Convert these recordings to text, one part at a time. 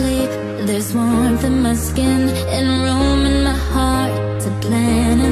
sleep There's warmth in my skin and room in my heart To plan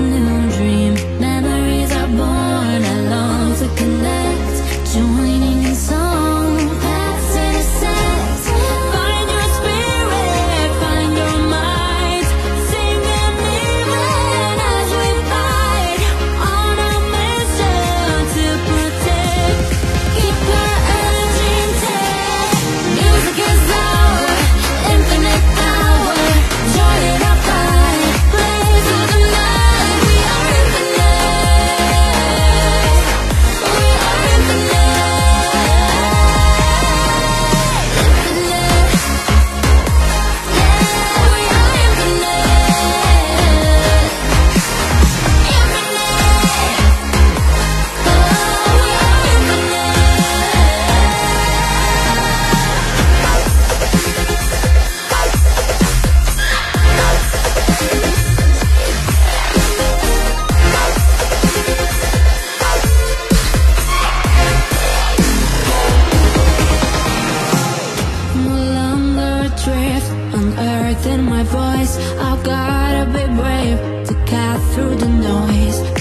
adrift, unearthing my voice. I've gotta be brave to cut through the noise.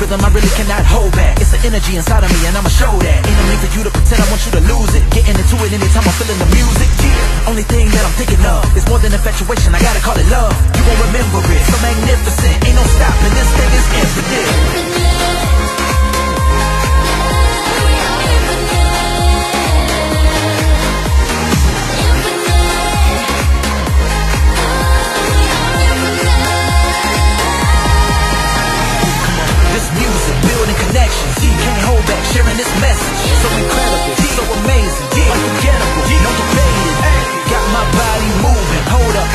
Rhythm, I really cannot hold back. It's the energy inside of me, and I'ma show that. Ain't no need for you to pretend I want you to lose it. Getting into it anytime I'm feeling the music. Yeah. Only thing that I'm thinking of is more than infatuation. I gotta call it love. You won't remember it. So magnificent. Ain't no stopping.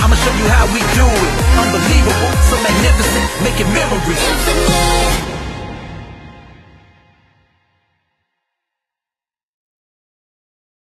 I'ma show you how we do it. Unbelievable, so magnificent, making memories. Infinite.